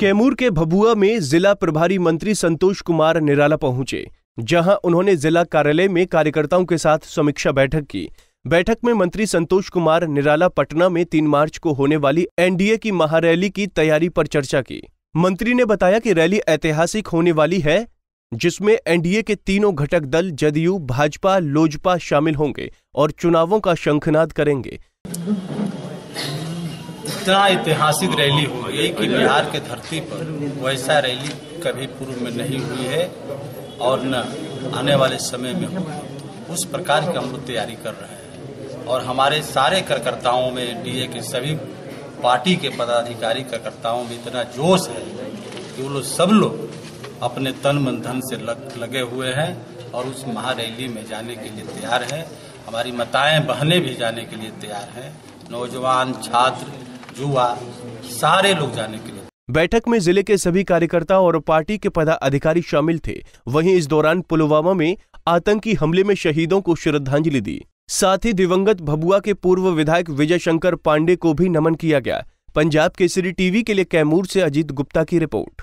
कैमूर के भभुआ में जिला प्रभारी मंत्री संतोष कुमार निराला पहुँचे, जहाँ उन्होंने जिला कार्यालय में कार्यकर्ताओं के साथ समीक्षा बैठक की। बैठक में मंत्री संतोष कुमार निराला पटना में तीन मार्च को होने वाली एनडीए की महारैली की तैयारी पर चर्चा की। मंत्री ने बताया कि रैली ऐतिहासिक होने वाली है, जिसमें एनडीए के तीनों घटक दल जदयू, भाजपा, लोजपा शामिल होंगे और चुनावों का शंखनाद करेंगे। इतना ऐतिहासिक रैली हो गई कि बिहार के धरती पर वैसा रैली कभी पूर्व में नहीं हुई है और न आने वाले समय में उस प्रकार की हम लोग तैयारी कर रहे हैं। और हमारे सारे कार्यकर्ताओं में डीए के सभी पार्टी के पदाधिकारी कार्यकर्ताओं में इतना जोश है कि वो लोग सब लोग अपने तन मन धन से लग, लगे हुए हैं और उस महारैली में जाने के लिए तैयार है। हमारी माताएँ बहनें भी जाने के लिए तैयार हैं। नौजवान छात्र युवा सारे लोग जाने के लिए। बैठक में ज़िले के सभी कार्यकर्ता और पार्टी के पदाधिकारी शामिल थे। वहीं इस दौरान पुलवामा में आतंकी हमले में शहीदों को श्रद्धांजलि दी। साथ ही दिवंगत भबुआ के पूर्व विधायक विजय शंकर पांडे को भी नमन किया गया। पंजाब केसरी टीवी के लिए कैमूर से अजीत गुप्ता की रिपोर्ट।